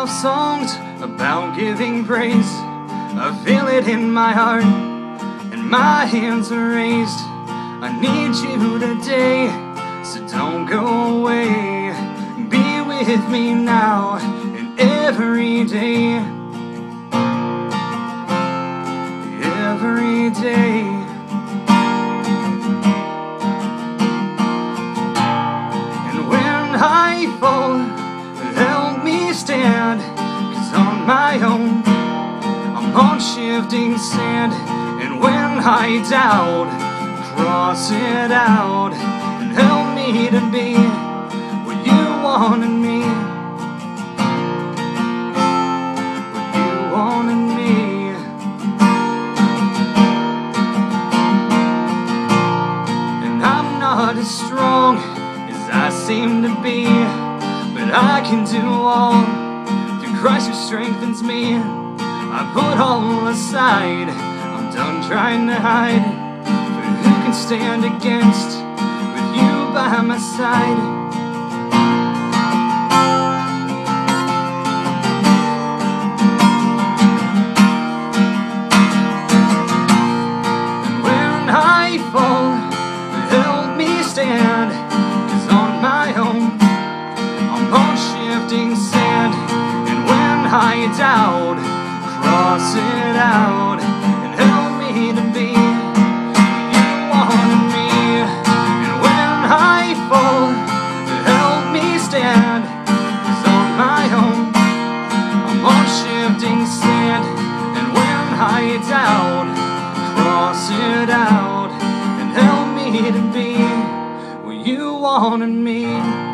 love songs about giving praise. I feel it in my heart, and my hands are raised. I need you today, so don't go away. Be with me now and every day. Every day. And when I fall, stand. Cause on my own, I'm on shifting sand. And when I doubt, cross it out. And help me to be what you wanted me. What you wanted me. And I'm not as strong as I seem to be, but I can do all through Christ who strengthens me. I put all aside, I'm done trying to hide. For who can stand against with you by my side? And when I fall, help me stand. I doubt, cross it out. And help me to be you wanted me. And when I fall, help me stand. Cause on my own, I'm on shifting sand. And when I doubt, cross it out and help me to be what you wanted me.